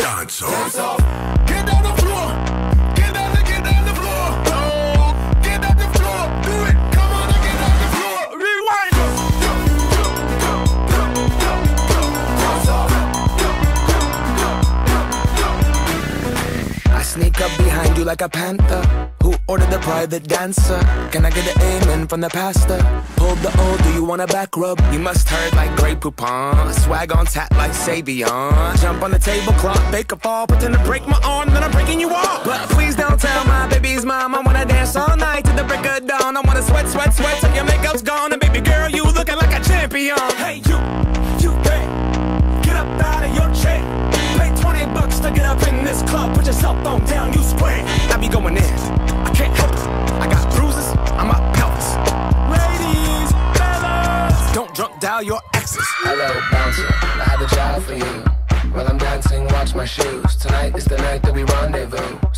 dance off. Dance off. Get down the floor. Get down the, get down the floor. Oh, get down the floor. Do it. Come on and get down the floor. Rewind. I sneak up behind you like a panther. Who ordered the private dancer? Can I get an amen from the pastor? Hold the O, do you want a back rub? You must hurt like Grey Poupon. Swag on tap like Savion. Jump on the tablecloth, bake a fall, pretend to break my arm, then I'm breaking you off. But please don't tell my baby's mom I wanna dance all night to the break of dawn. I wanna sweat, sweat, sweat till your makeup's gone. And baby girl, you looking like a champion. Hey, you, you there. Get up out of your chair. Pay 20 bucks to get up in this club. Put yourself on down, you square. I be going in. Drunk dial your exes. Hello, bouncer. I have a job for you. While I'm dancing, watch my shoes. Tonight is the night that we rendezvous.